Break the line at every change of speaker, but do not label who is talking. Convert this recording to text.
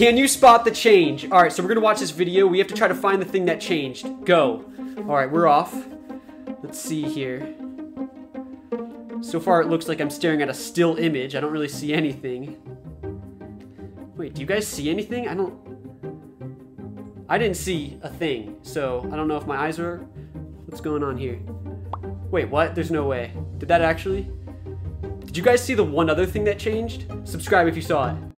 Can you spot the change? All right, so we're gonna watch this video. We have to try to find the thing that changed. Go. All right, we're off. Let's see here. So far, it looks like I'm staring at a still image. I don't really see anything. Wait, do you guys see anything? I don't... I didn't see a thing, so I don't know if my eyes are... What's going on here? Wait, what? There's no way. Did that actually... Did you guys see the one other thing that changed? Subscribe if you saw it.